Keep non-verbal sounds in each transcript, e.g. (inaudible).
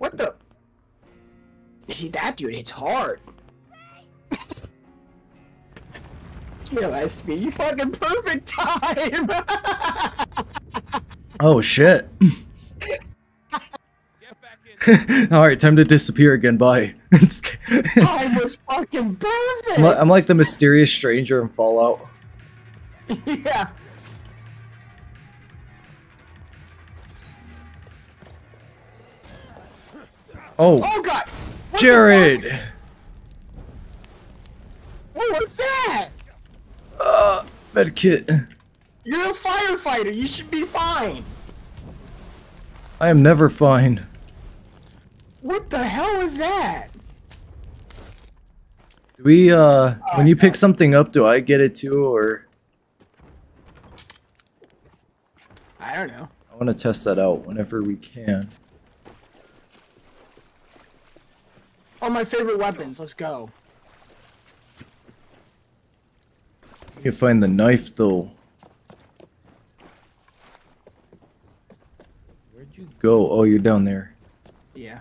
What the? He, that dude hits hard. (laughs) Yo, SP, you fucking perfect time. (laughs) Oh shit. (laughs) Alright, time to disappear again. Bye. I was fucking perfect. I'm like the mysterious stranger in Fallout. yeah. Oh, Oh god. What Jared! What was that? Uh, medkit. You're a firefighter. You should be fine. I am never fine. What the hell was that? Do we, uh, when you no. pick something up, do I get it too, or? I don't know. I want to test that out whenever we can. Oh, my favorite weapons. Let's go. You can find the knife, though. Where'd you go? Oh, you're down there. Yeah.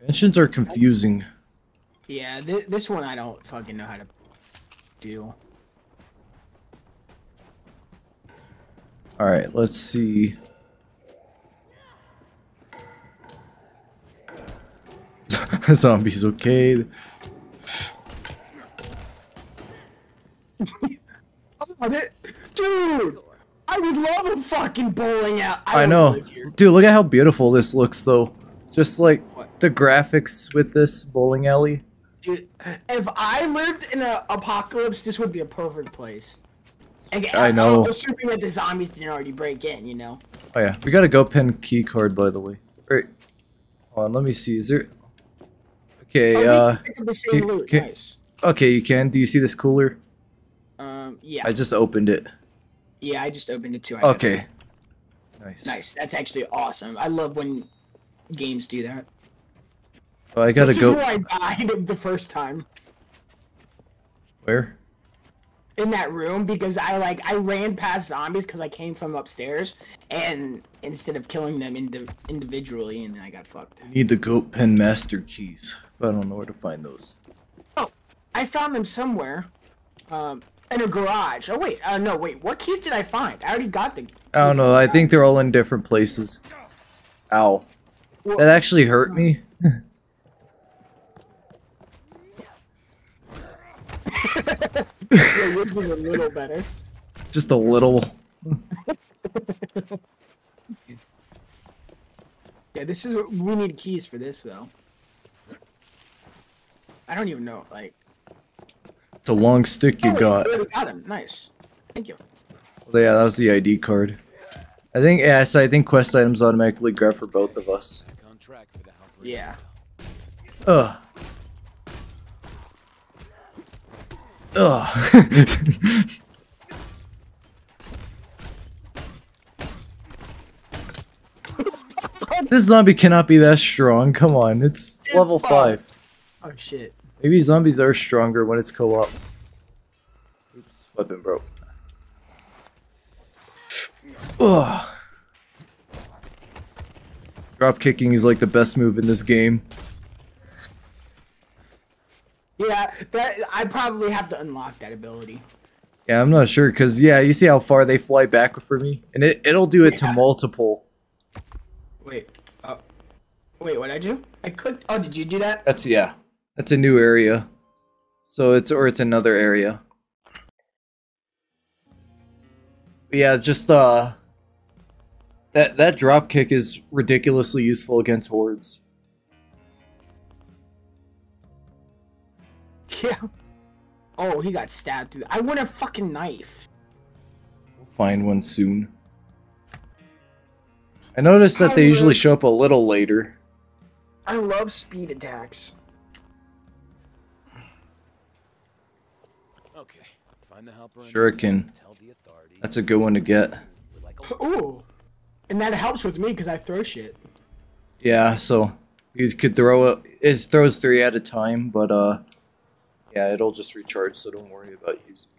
Mansions are confusing. Yeah, th this one I don't fucking know how to do. Alright, let's see. (laughs) Zombies, okay. Oh, (laughs) dude! I would love a fucking bowling out. I don't know. Dude, look at how beautiful this looks, though. Just like What? the graphics with this bowling alley. Dude, if I lived in an apocalypse, this would be a perfect place. Like, I know. Assuming that the zombies didn't already break in, you know. Oh yeah, we got a go pen key card by the way. Alright. Hold on, let me see. Is there Okay, Oh, uh can pick up the same you- loot. can- Nice. okay, you can. Do you see this cooler? Um, yeah, I just opened it. yeah. I just opened it too. I Okay. Nice. Nice. That's actually awesome. I love when games do that. Oh, I gotta this go is where I died (laughs) the first time where? in that room because I like I ran past zombies because I came from upstairs and instead of killing them indi- individually and I got fucked. Need the goat pen master keys. But I don't know where to find those. Oh, I found them somewhere. Um, in a garage. Oh wait, uh, no wait. What keys did I find? I already got the. I don't know. I think they're all in different places. Ow. Well, That actually hurt me. (laughs) a little better. (laughs) Just a little. (laughs) Yeah, this is we need keys for this though. I don't even know. Like, It's a long stick you oh, got. Got him. Nice. Thank you. Well, yeah, that was the ID card. I think, yeah, so I think quest items automatically grab for both of us. on track for the helper. Yeah. Ugh. Ugh. (laughs) this zombie cannot be that strong. Come on, it's level. 5. Oh shit. Maybe zombies are stronger when it's co-op. Oops, weapon broke. Ugh. Drop kicking is like the best move in this game. Yeah, that I probably have to unlock that ability. Yeah, I'm not sure because yeah, you see how far they fly back for me, and it it'll do it to multiple. Wait. Oh. Wait, what I do? I clicked. Oh, did you do that? That's yeah, that's a new area. So it's or it's another area. But yeah, just uh, that that drop kick is ridiculously useful against hordes. Yeah. Oh, he got stabbed through. I want a fucking knife. We'll find one soon. I noticed that they I usually show up a little later. I love speed attacks. Find the helper Shuriken. That's a good one to get. Ooh. And that helps with me because I throw shit. Yeah, so you could throw it. It throws three at a time, but uh, yeah, it'll just recharge. So don't worry about using.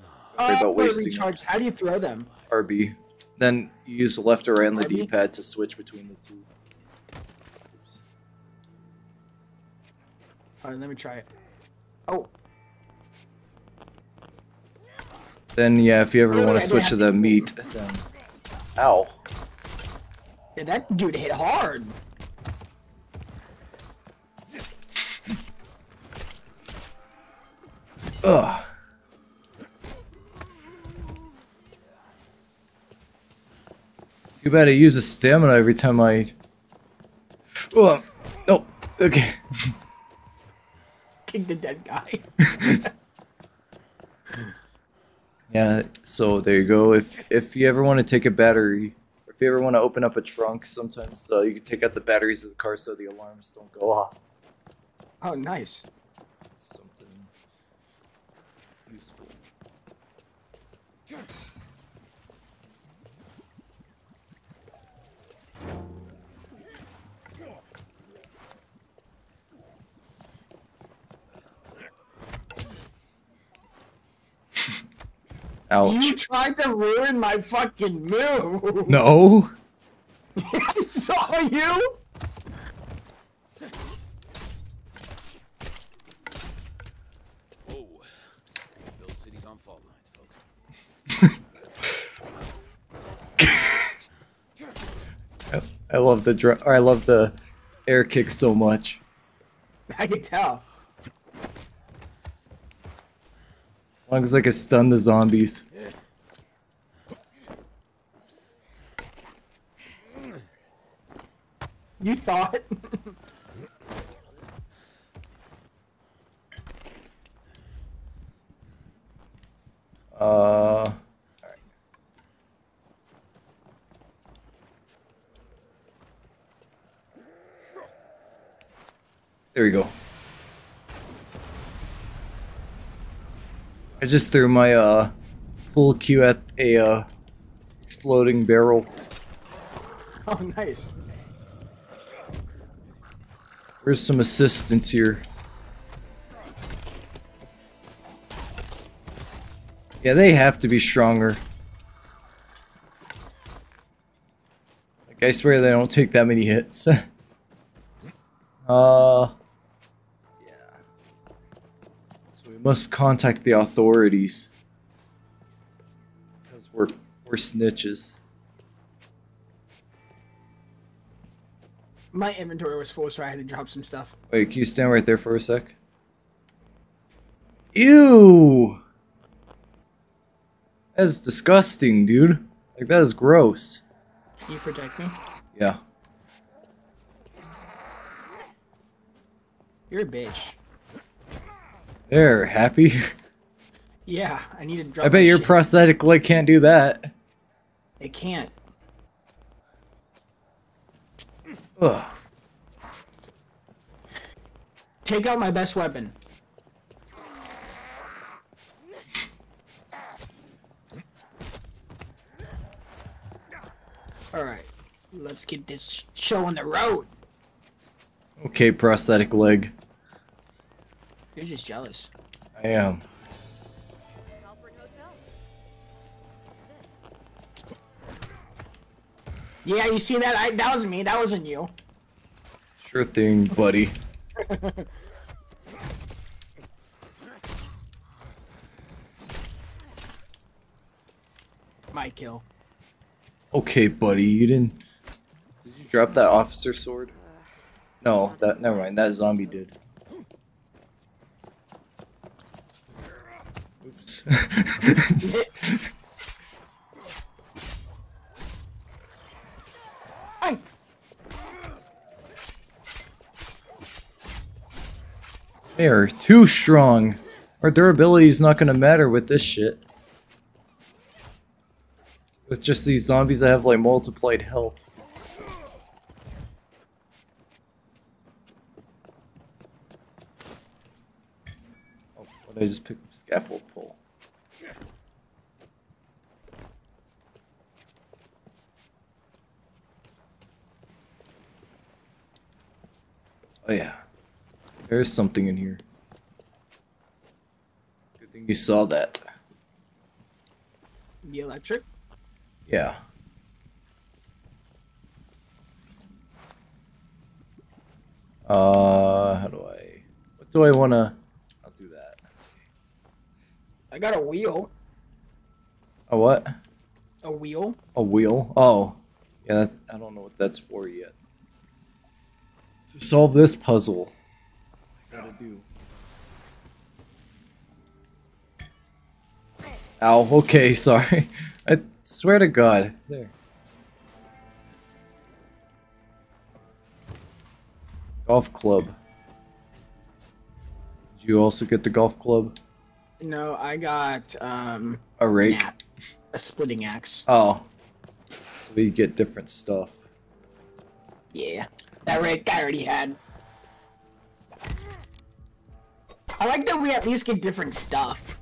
Don't worry oh, about wasting. Recharge. How do you throw them? RB. Then you use the left or right on the D-pad to switch between the two. All right, let me try it. Oh. Then yeah, if you ever want to switch to to the meat, then ow. yeah, that dude hit hard. Ugh. Too bad I use a stamina every time I. Oh, no. Okay. (laughs) Kick the dead guy. (laughs) Yeah. So there you go. If if you ever want to take a battery, or if you ever want to open up a trunk, sometimes uh, you can take out the batteries of the car so the alarms don't go off. oh, nice. Something useful. Ouch. You tried to ruin my fucking move. No. (laughs) I saw you. Oh, Bill City's on fault lines, folks. (laughs) I love the dr- I love the air kick so much. I can tell. As long as I can stun the zombies. You thought. (laughs) Uh. There we go. I just threw my uh full Q at a uh exploding barrel. (laughs) oh, nice. Where's some assistance here? Yeah, they have to be stronger. Like, I swear they don't take that many hits. (laughs) uh, must contact the authorities. Because we're, we're snitches. My inventory was full, so I had to drop some stuff. Wait, can you stand right there for a sec? Ew! That's disgusting, dude. Like, that is gross. Can you protect me? Yeah. You're a bitch. There, happy? Yeah, I need to drop. I bet your shit. prosthetic leg can't do that. It can't. Ugh. Take out my best weapon. Alright, let's get this show on the road. Okay, prosthetic leg. You're just jealous. I am. Halperin Hotel. This is it. Yeah, you see that? I, that was me. That wasn't you. Sure thing, buddy. (laughs) My kill. Okay, buddy, you didn't. Did you drop that officer sword? No, that. Never mind. That zombie did. Oops. Hey, they are too strong. Our durability is not gonna matter with this shit. With just these zombies that have like multiplied health. Oh, I just pick up scaffold pole? Oh yeah. There's something in here. Good thing you saw that. the electric. Yeah. Uh, how do I? What do I wanna? I'll do that. I got a wheel. A what? A wheel. A wheel? Oh, yeah. That, I don't know what that's for yet. To solve this puzzle, I gotta do. Ow. Okay, (laughs) sorry. I swear to God. There. Golf club. Did you also get the golf club? No, I got um A rake? nap, a splitting axe. Oh. So we get different stuff. Yeah, that rake I already had. I like that we at least get different stuff.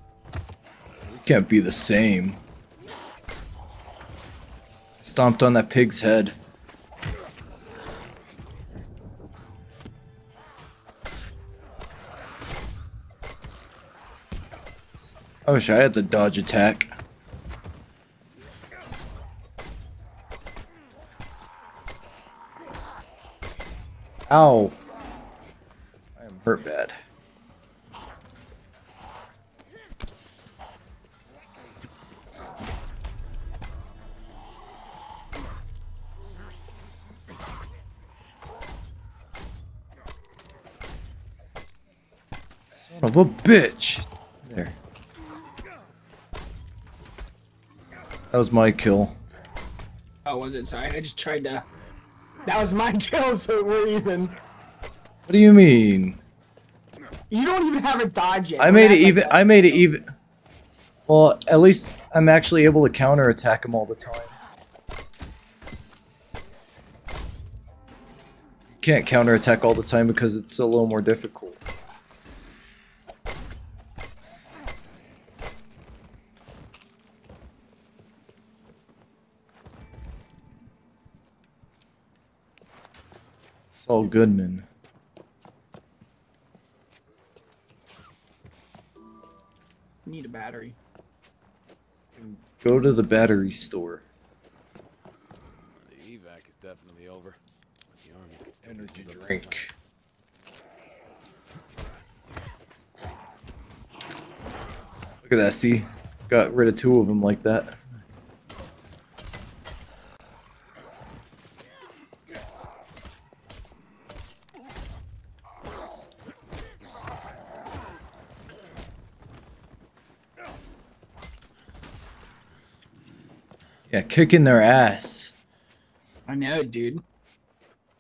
It can't be the same. Stomped on that pig's head. I wish I had the dodge attack. Ow. I am hurt bad. Son of a bitch! There. That was my kill. Oh, was it? Sorry, I just tried to. That was my (laughs) kill, so we're even. What do you mean? You don't even have a dodge yet. I made it even. I made it even. Well, at least I'm actually able to counter attack him all the time. Can't counter attack all the time because it's a little more difficult. Oh, Saul Goodman. Need a battery. Go to the battery store. The evac is definitely over. But the army could still Energy use drink. Look at that, see? Got rid of two of them like that. Kicking their ass. I know, dude.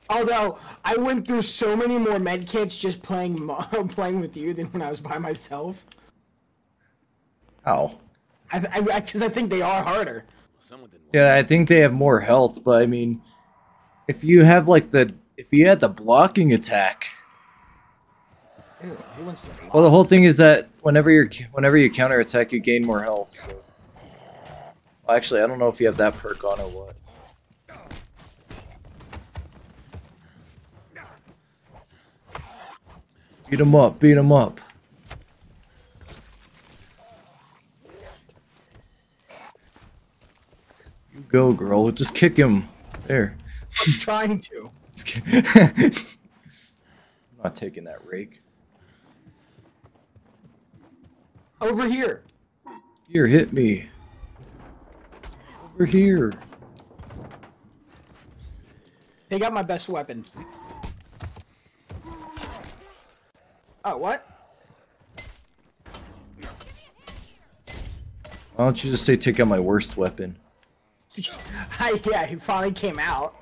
Although I went through so many more med kits just playing (laughs) playing with you than when I was by myself. Ow. I because I, because I think they are harder. Someone didn't want Yeah, I think they have more health, but I mean, if you have like the if you had the blocking attack, Ew, who wants to block? well, the whole thing is that whenever you're whenever you counter attack, you gain more health. So, well, actually, I don't know if you have that perk on or what. Beat him up! Beat him up! You go, girl. Just kick him. There. I'm trying to. (laughs) (laughs) I'm not taking that rake. Over here. Here, hit me. Over here. They got my best weapon. Oh, what? Why don't you just say take out my worst weapon? (laughs) Hi, yeah, he finally came out.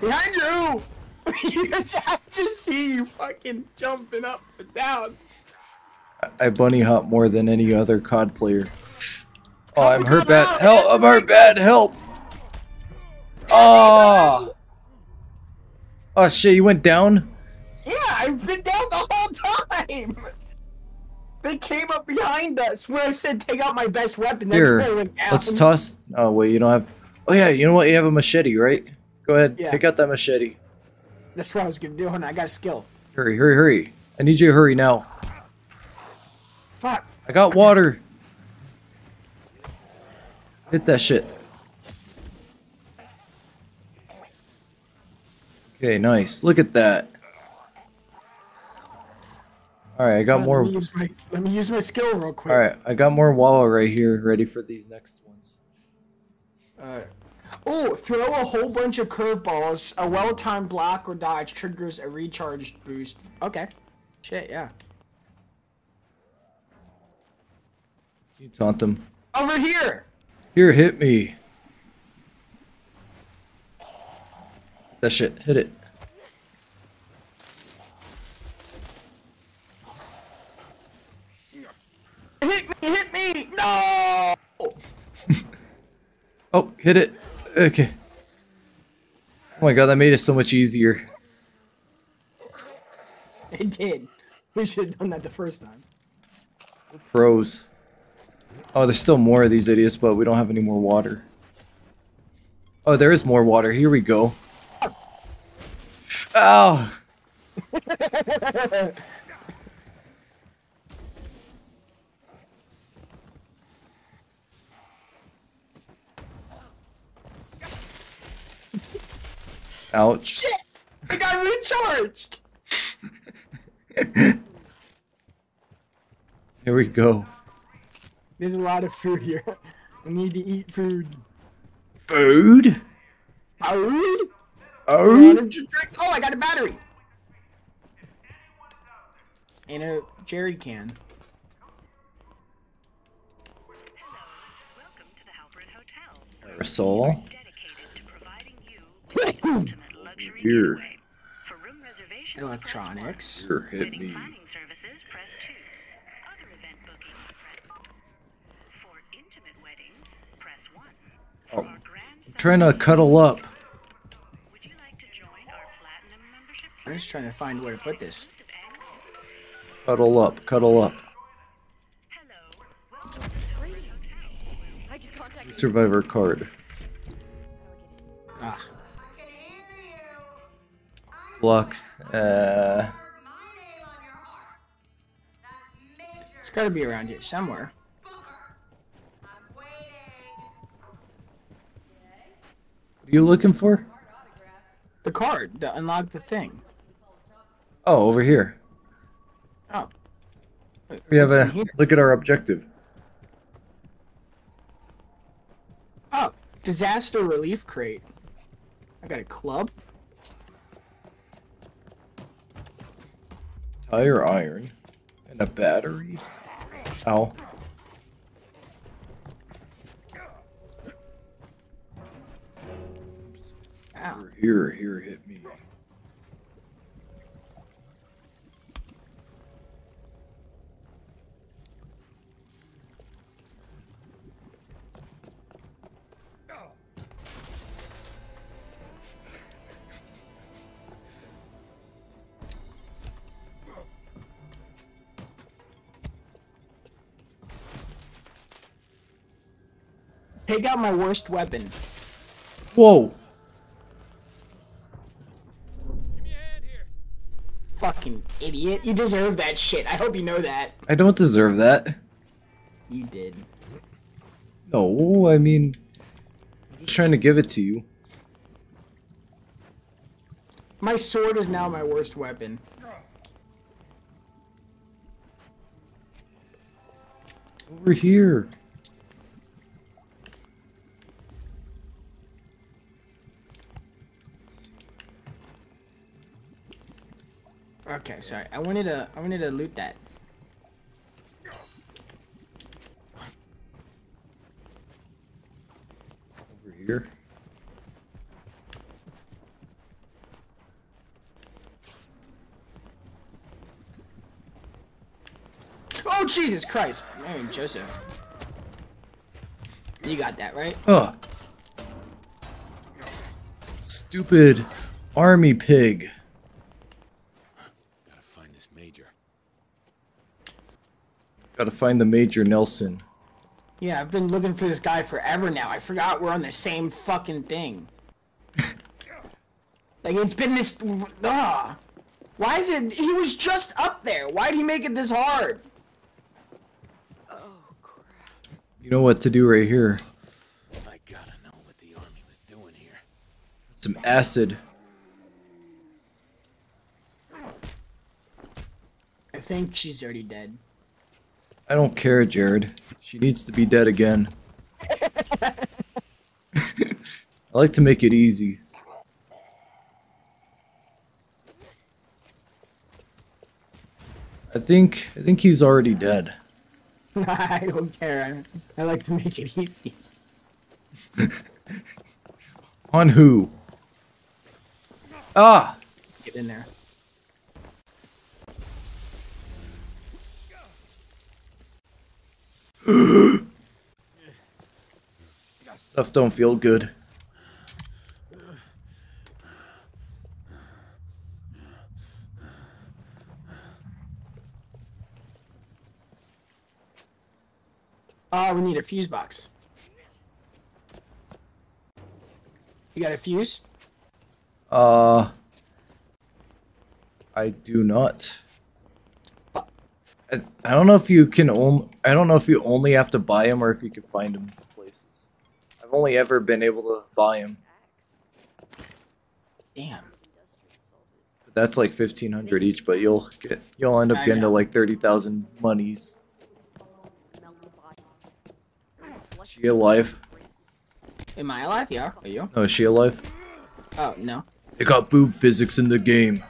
Behind you! You (laughs) I just see you fucking jumping up and down. I- I bunny hop more than any other COD player. Oh, I'm hurt bad. Help! I'm hurt bad. Help! Oh! Oh shit! You went down. Yeah, I've been down the whole time. They came up behind us where I said take out my best weapon. That's Here, where I went down. let's toss. Oh wait, you don't have. Oh yeah, you know what? You have a machete, right? Go ahead, Yeah. take out that machete. That's what I was gonna do. Hold on, I got a skill. Hurry, hurry, hurry! I need you to hurry now. Fuck. I got water. Hit that shit. Okay, nice. Look at that. All right, I got Let more. me my, let me use my skill real quick. All right, I got more Wawa right here, ready for these next ones. Alright. Oh, throw a whole bunch of curveballs. A well-timed block or dodge triggers a recharged boost. Okay. Shit, yeah. You taunt them? Over here! Here, hit me. That shit, hit it. Hit me! Hit me! No! (laughs) Oh, hit it. Okay. Oh my god, that made it so much easier. It did. We should have done that the first time. Pros. Oh, there's still more of these idiots, but we don't have any more water. Oh, there is more water. Here we go. Ow! (laughs) Ouch. Shit! I got recharged! (laughs) Here we go. There's a lot of food here. (laughs) I need to eat food. Food? Food? Oh? Oh, I got a battery! And a jerry can. Welcome to the Halperin Hotel, Aerosol. dedicated to providing you (coughs) with the ultimate luxury Here. getaway. For room reservations, Electronics. Here, hit me. Trying to cuddle up. would you like to join our platinum membership I'm just trying to find where to put this. Cuddle up, cuddle up. Hello, welcome to the Halperin Hotel. I can contact you. Survivor card. Ah. Block. Uh, It's gotta be around here somewhere. what are you looking for? The card to unlock the thing. Oh, over here. Oh. We have a here? look at our objective. Oh, disaster relief crate. I got a club. Tire iron and a battery. Ow. Ow. Here, here, hit me. Take out my worst weapon. Whoa! Fucking idiot. You deserve that shit. I hope you know that. I don't deserve that. You did. No, I mean, I'm just trying to give it to you. My sword is now my worst weapon. Over here. Okay, sorry. I wanted to I wanted to loot that. Over here. Oh Jesus Christ! Mary and Joseph. You got that right? Ugh. Stupid army pig. Gotta find this major. Gotta find the Major Nelson. Yeah, I've been looking for this guy forever now. I forgot we're on the same fucking thing. (laughs) like it's been this. Ugh. Why is it? He was just up there. Why'd he make it this hard? Oh, crap. You know what to do right here. I gotta know what the army was doing here. Some acid. I think she's already dead. I don't care, Jared. She needs to be dead again. (laughs) I like to make it easy. I think I think he's already dead. (laughs) I don't care. I, I like to make it easy. (laughs) On who? Ah! Get in there. Stuff don't feel good. Oh, we need a fuse box. You got a fuse? Uh I do not. I, I don't know if you can only I don't know if you only have to buy them or if you can find them places. I've only ever been able to buy them. Damn. But that's like 1500 each, but you'll get you'll end up I getting to like 30,000 monies. Is she alive? Am I alive? Yeah. Are you? No, is she alive? Oh, no. They got boob physics in the game.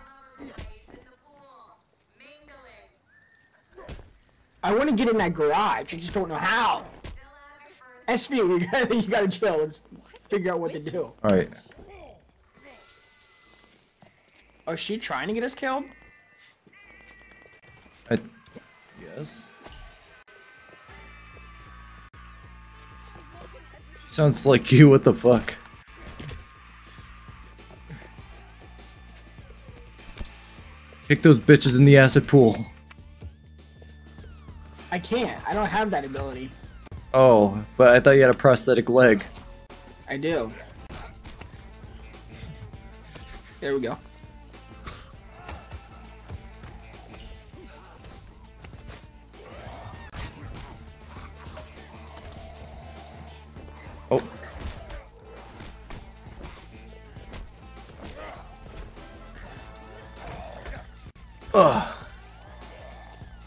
I want to get in that garage. I just don't know how. SV, (laughs) you gotta, you gotta chill. Let's figure out what to do. Alright. Oh, is she trying to get us killed? I yes. Sounds like you, what the fuck? Kick those bitches in the acid pool. I can't. I don't have that ability. Oh, but I thought you had a prosthetic leg. I do. There we go.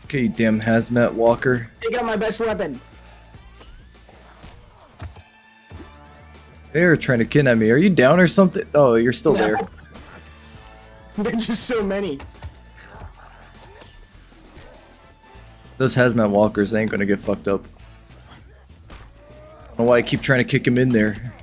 Okay, you damn hazmat walker. Take out my best weapon. They're trying to kidnap me. Are you down or something? Oh, you're still No. there. (laughs) There's just so many. Those hazmat walkers they ain't gonna get fucked up. I don't know why I keep trying to kick him in there.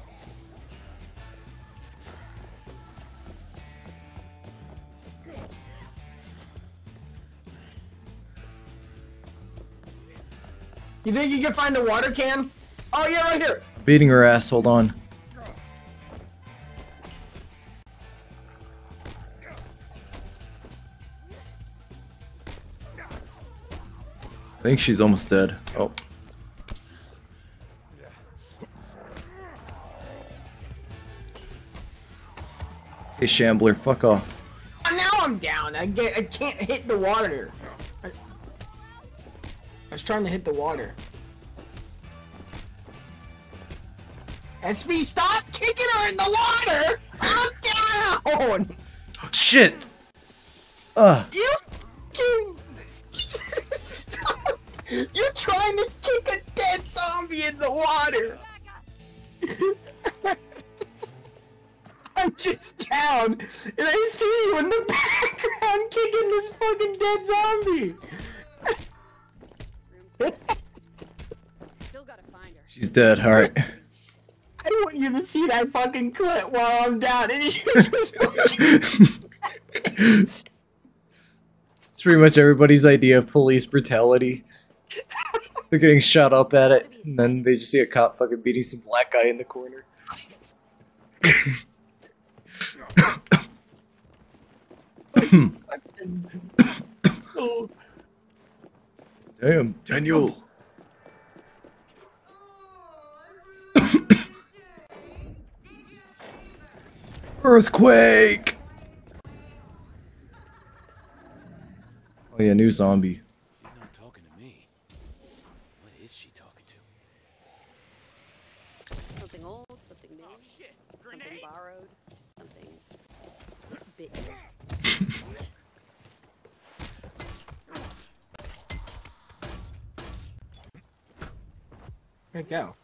You can find the water can? Oh yeah, right here. Beating her ass, hold on. I think she's almost dead. Oh. Hey, Shambler, fuck off. Oh, now I'm down. I get. I can't hit the water. I, I was trying to hit the water. SV, stop kicking her in the water! I'm down! Oh, shit! Ugh. You fucking... Stop! You're trying to kick a dead zombie in the water! (laughs) I'm just down, and I see you in the background kicking this fucking dead zombie! Still gotta find her. She's dead, alright. You to see that fucking clip while I'm down, and you just. It's pretty much everybody's idea of police brutality. They're getting shot up at it, and then they just see a cop fucking beating some black guy in the corner. Oh, Damn, Daniel. Earthquake! Oh yeah, new zombie. He's not talking to me. What is she talking to? Something old, something new, oh, shit. Something borrowed, something. Where'd it go?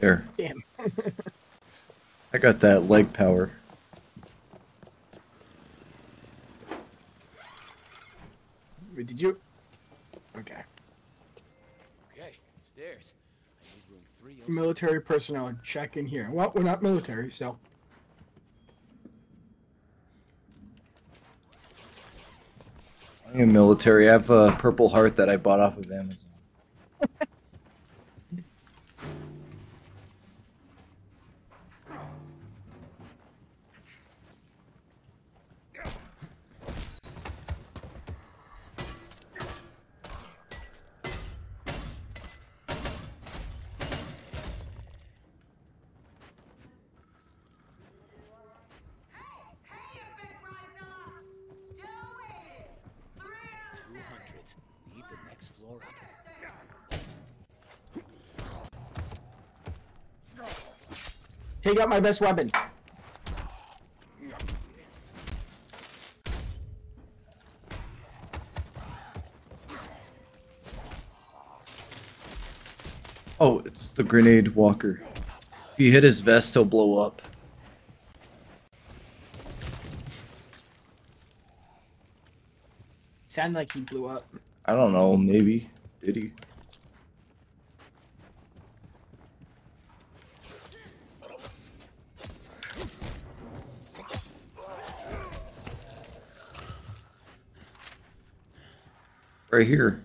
There. Damn. (laughs) I got that leg power. Wait, did you? Okay. Okay, stairs. I need room 306. Military personnel, check in here. Well, we're not military, so. I am military. I have a purple heart that I bought off of Amazon. My best weapon. Oh, it's the grenade walker. If you hit his vest, he'll blow up. Sounded like he blew up. I don't know, maybe. Did he? Right here.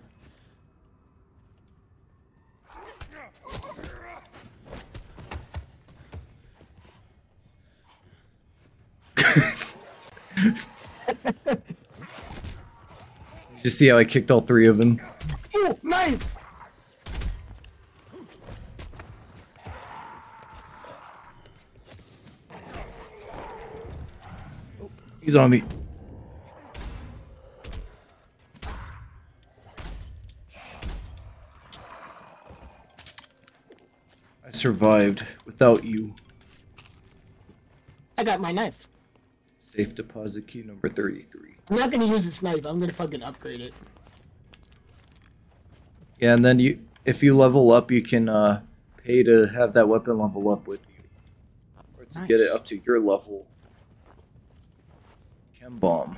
Did (laughs) you see how I kicked all three of them? Ooh, knife! He's on me. Survived without you. I got my knife. Safe deposit key number 33. I'm not gonna use this knife. I'm gonna fucking upgrade it. Yeah, and then you, if you level up, you can uh, pay to have that weapon level up with you, or to get it up to your level. Chem bomb.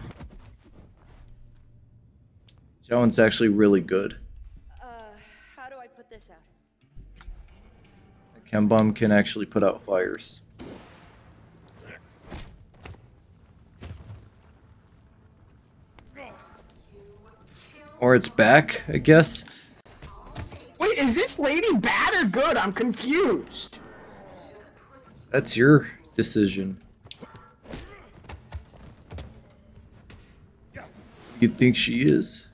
That one's actually really good. Bomb can actually put out fires. Or it's back, I guess. Wait, is this lady bad or good? I'm confused. That's your decision. You think she is?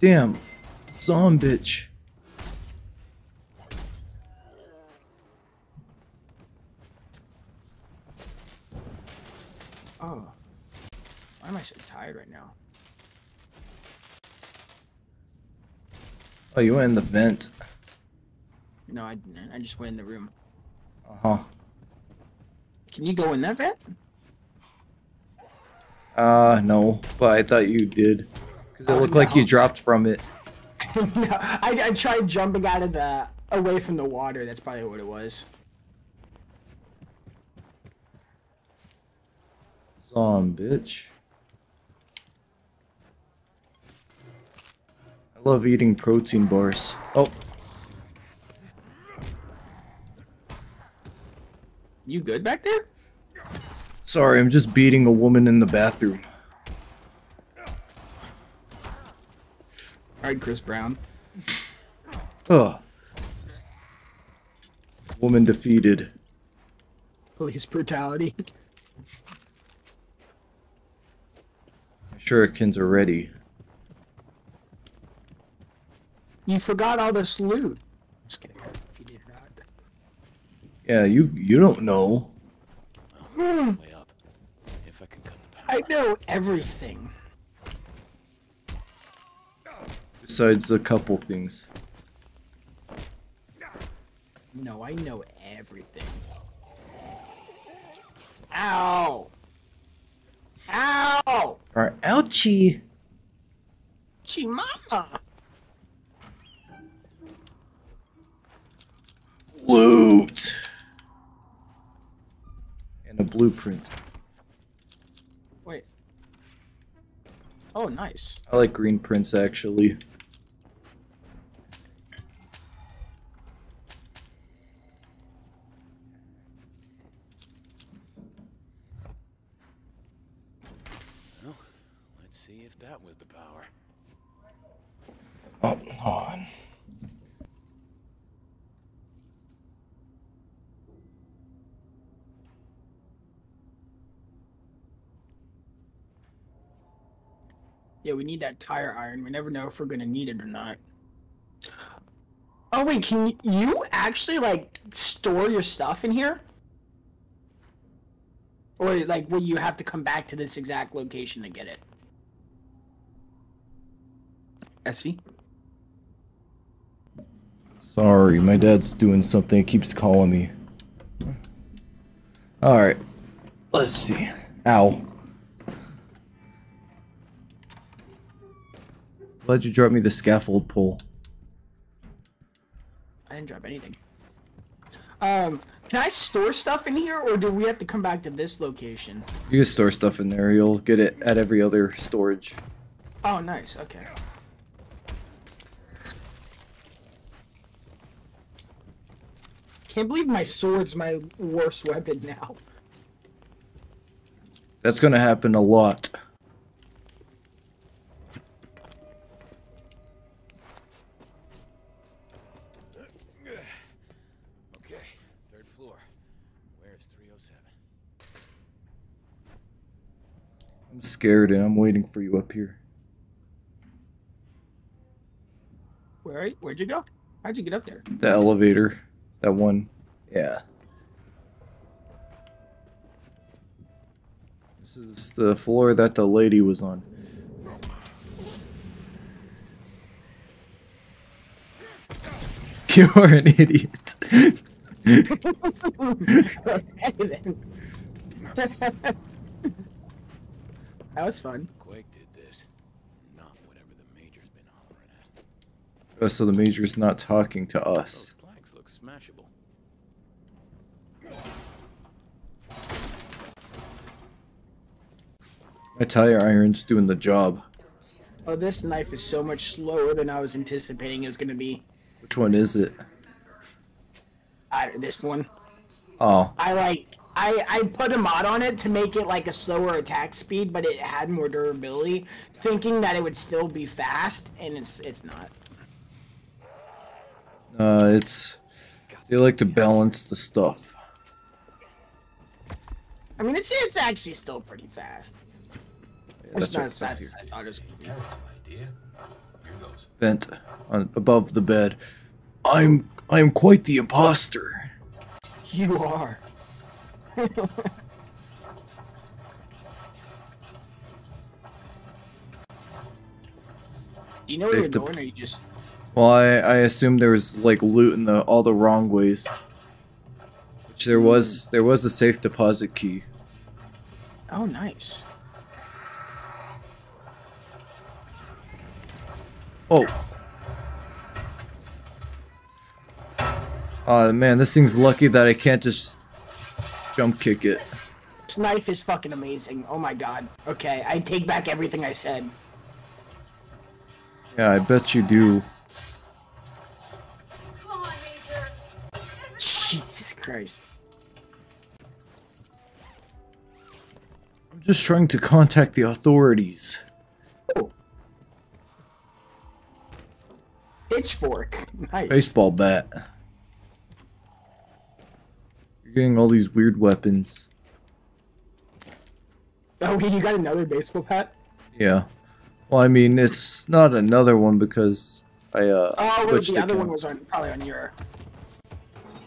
Damn, some bitch. Oh. Why am I so tired right now? Oh, you went in the vent. No, I didn't. I just went in the room. Uh huh. Can you go in that vent? Uh, no, but I thought you did. Because it Oh, looked like you dropped from it. (laughs) no, I, I tried jumping out of the away from the water. That's probably what it was. Some bitch. Love eating protein bars. Oh, You good back there? sorry, I'm just beating a woman in the bathroom. All right, Chris Brown. Ugh. Woman defeated. Police brutality. Sure, Shurikens are ready. You forgot all this loot. Just kidding. If you did not. Yeah, you you don't know. Hmm. Way up. If I can cut the power. I know everything. Besides a couple things. No, I know everything. Ow! Ow! Alright, ouchie. Gee, mama! Loot! And a blueprint. Wait. Oh, nice. I like green prints actually. Well, let's see if that was the power. Oh, hold on. Yeah, we need that tire iron. We never know if we're gonna need it or not. Oh wait, can you actually like store your stuff in here? Or like will you have to come back to this exact location to get it? SV? Sorry, my dad's doing something. He keeps calling me. Alright. Let's see. Ow. Glad you dropped me the scaffold pole. I didn't drop anything. Um, can I store stuff in here or do we have to come back to this location? You can store stuff in there. You'll get it at every other storage. Oh, nice. Okay. Can't believe my sword's my worst weapon now. That's gonna happen a lot. I'm scared and I'm waiting for you up here. Where? Where'd you go? How'd you get up there? The elevator. That one. Yeah. This is the floor that the lady was on. (laughs) You are an idiot. (laughs) (laughs) that was fun. Quake did this. Not whatever the Major's been hollering at. Oh, so the major's not talking to us. Those planks look smashable. My tire iron's doing the job. Oh, this knife is so much slower than I was anticipating it was gonna be. Which one is it? I, this one. Oh, I like. I, I put a mod on it to make it like a slower attack speed, but it had more durability, thinking that it would still be fast, and it's it's not. uh, it's. They like to balance the stuff. I mean, it's it's actually still pretty fast. Yeah, It's that's not as fast here. as I thought it was. gonna be. idea. Here goes. Vent on above the bed. I'm I'm quite the imposter. You are. (laughs) Do you know where you're going, or you just? Well, I I assumed there was like loot in the all the wrong ways. Which there was hmm. there was a safe deposit key. Oh, nice. Oh. Oh man, this thing's lucky that I can't just jump kick it. This knife is fucking amazing. Oh my god. Okay, I take back everything I said. Yeah, I bet you do. Come on, Major. Jesus Christ. I'm just trying to contact the authorities. Oh. Pitchfork. (laughs) Nice. Baseball bat. You're getting all these weird weapons. Oh, you got another baseball bat? Yeah. Well, I mean, it's not another one because I uh Oh, wait, the other one was on probably on your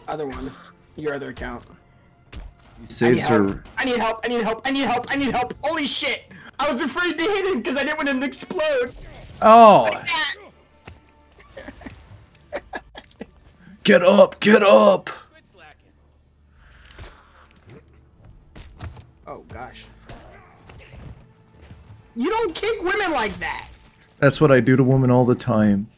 other one, your other account. He saves help. her. I need help. I need help. I need help. I need help. Holy shit! I was afraid to hit him because I didn't want him to explode. Oh! (laughs) Get up! Get up! Oh, gosh. You don't kick women like that! That's what I do to women all the time.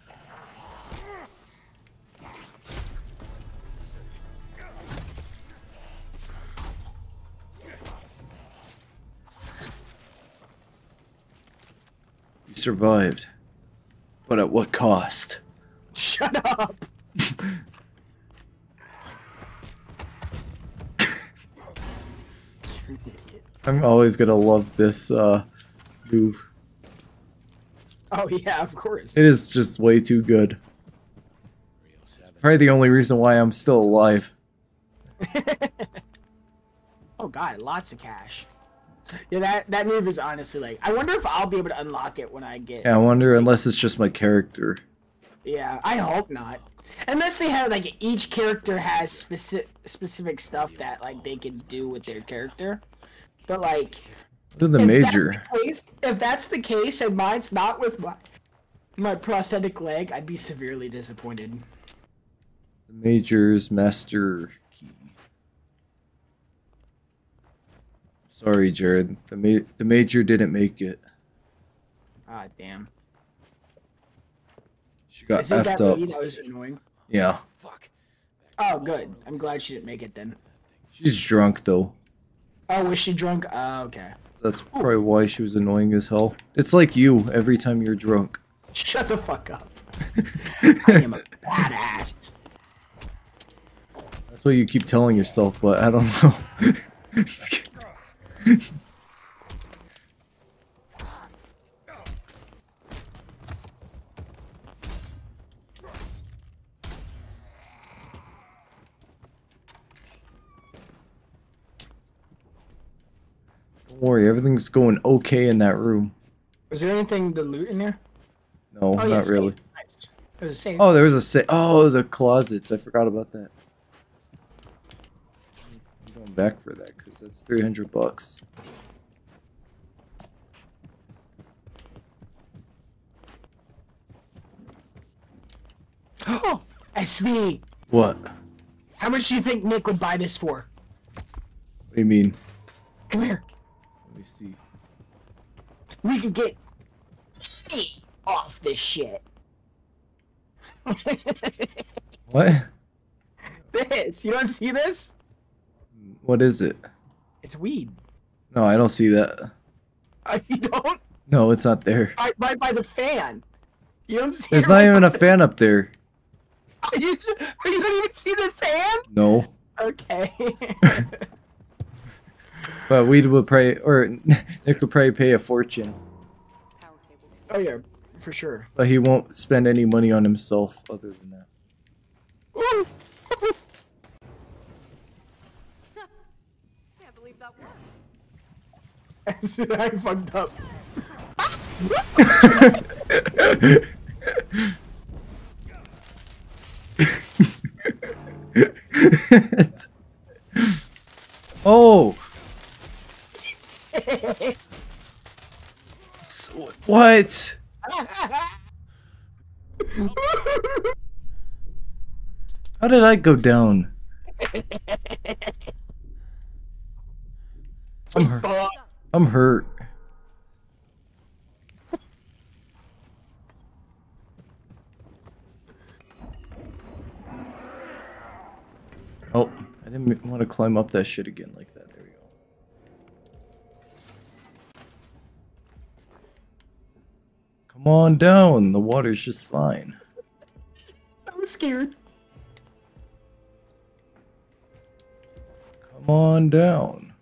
You survived. But at what cost? Shut up! I'm always gonna love this uh move. Oh yeah, of course. It is just way too good. Probably the only reason why I'm still alive. (laughs) Oh god, lots of cash. Yeah, that that move is honestly like. I wonder if I'll be able to unlock it when I get. Yeah, I wonder unless it's just my character. Yeah, I hope not. Unless they have like each character has specific specific stuff that like they can do with their character. But like, Look at the if major. That's the case, if that's the case and mine's not with my my prosthetic leg, I'd be severely disappointed. The major's master key. Sorry, Jared. The ma- the major didn't make it. Ah, damn. She got Is it that effed up. that was annoying? Yeah. Fuck. Oh, good. I'm glad she didn't make it then. She's drunk though. Oh, was she drunk? Oh, okay. That's probably why she was annoying as hell. It's like you every time you're drunk. Shut the fuck up. (laughs) I am a badass. That's what you keep telling yourself, but I don't know. (laughs) Don't worry, everything's going okay in that room. Was there anything to loot in there? No, Oh, yeah, not really. Nice. Was safe. Oh, there was a sa- Oh, the closets. I forgot about that. I'm going back for that because that's 300 bucks. (gasps) Oh, SV. What? What How much do you think Nick would buy this for? What do you mean? Come here. Let me see. We could get me off this shit. (laughs) What? this. You don't see this? What is it? It's weed. No, I don't see that. Uh, you don't? No, it's not there. Right, right by the fan. You don't see There's it not right even a fan up there. (laughs) You, you don't even see the fan? No. Okay. (laughs) But we would probably, or (laughs) Nick would probably pay a fortune. Oh yeah, for sure. But he won't spend any money on himself other than that. Ooh. Can't believe that worked. I fucked up. (laughs) oh! So, what? How did I go down? I'm hurt. I'm hurt. Oh, I didn't want to climb up that shit again like that. Come on down. The water's just fine. I was scared. Come on down.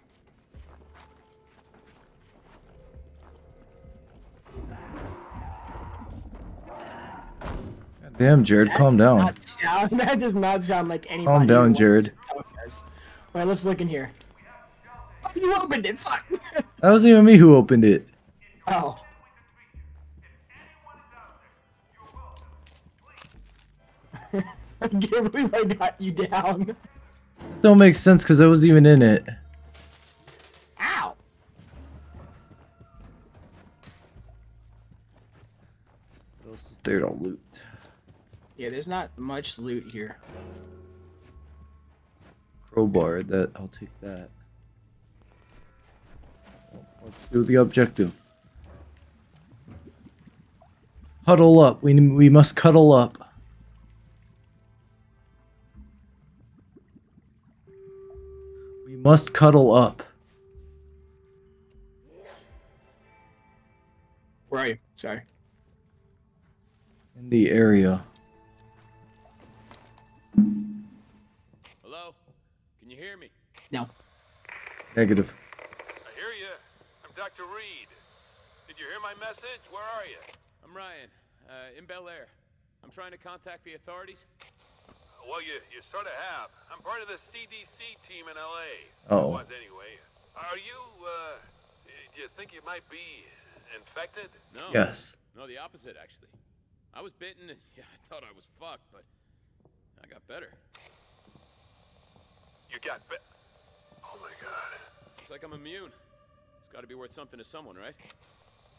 God damn, Jared, calm down. Sound, (laughs) that does not sound like anybody. Calm down, Jared. talk to us. Alright, let's look in here. Oh, (laughs) you opened it. Fuck. That wasn't even me who opened it. Can't believe I got you down. Don't make sense because I was even in it. Ow. What else is there to loot? Yeah, there's not much loot here. Crowbar, that I'll take that. Let's do the objective. Huddle up. We we must cuddle up. Must cuddle up. Where are you? Sorry. in the area. Hello? Can you hear me? No. Negative. I hear you. I'm Dr. Reed. Did you hear my message? Where are you? I'm Ryan, uh, in Bel Air. I'm trying to contact the authorities. Well, you, you sort of have. I'm part of the CDC team in LA. Uh-oh. Was anyway. Are you, uh, do you think you might be infected? No. Yes. No, the opposite, actually. I was bitten and, (laughs) yeah, I thought I was fucked, but I got better. You got bit. Oh my god. It's like I'm immune. It's gotta be worth something to someone, right?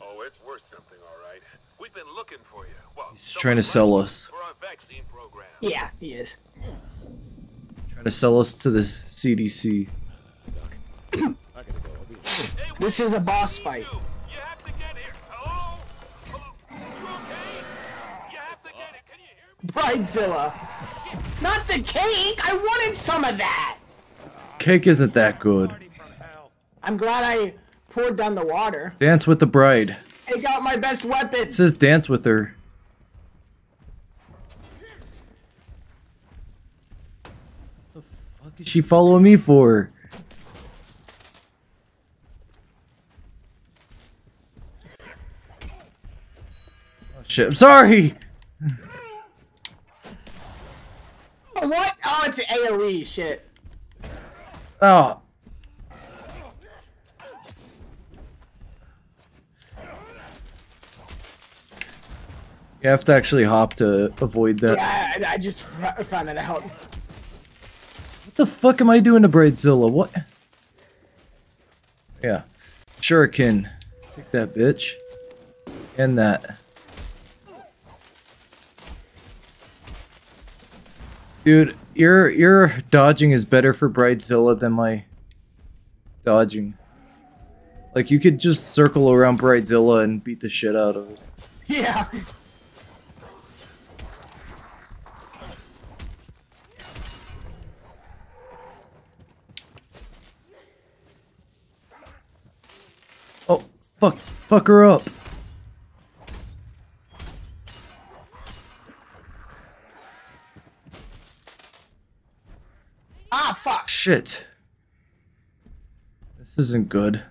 Oh, it's worth something, all right. We've been looking for you. Well, He's trying to sell us. For our vaccine program. Yeah, he is. Trying to sell us to the CDC. I gotta go. I'll be Hey, This is a boss fight. You. You have to get here. Hello? Hello? You okay? You have to get here. Can you hear me? Bridezilla. Not the cake! I wanted some of that! Cake isn't that good. I'm glad I poured down the water. Dance with the bride. I got my best weapon! It says dance with her. What the fuck is she following me for? Oh shit, I'm sorry! What? Oh, it's AoE shit. Oh. You have to actually hop to avoid that. Yeah, I, I just found that out. What the fuck am I doing to Bridezilla? What? Yeah. Shuriken. Take that, bitch. And that. Dude, your your dodging is better for Bridezilla than my dodging. Like you could just circle around Bridezilla and beat the shit out of it. (laughs) Yeah. Fuck, fuck her up. Ah, fuck. Shit. This isn't good.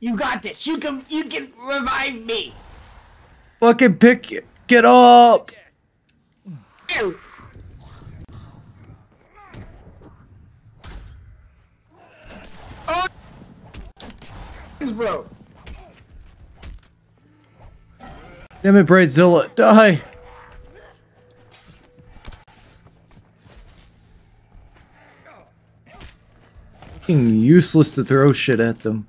You got this. You can you can revive me. Fucking pick. Get up! Ew. Is broke. Damn it, Bridezilla. Die! Fucking useless to throw shit at them.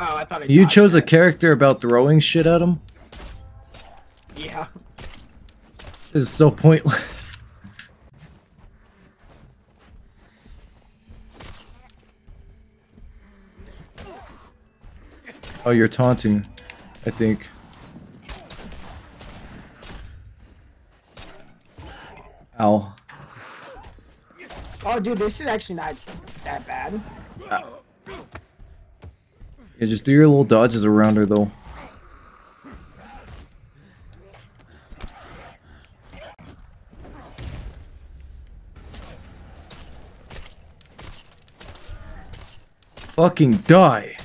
Oh, I thought I You chose a character about throwing shit at them? Yeah. This is so pointless. Oh, you're taunting, I think. Ow. Oh, dude, this is actually not that bad. Yeah, just do your little dodges around her, though. Fucking die.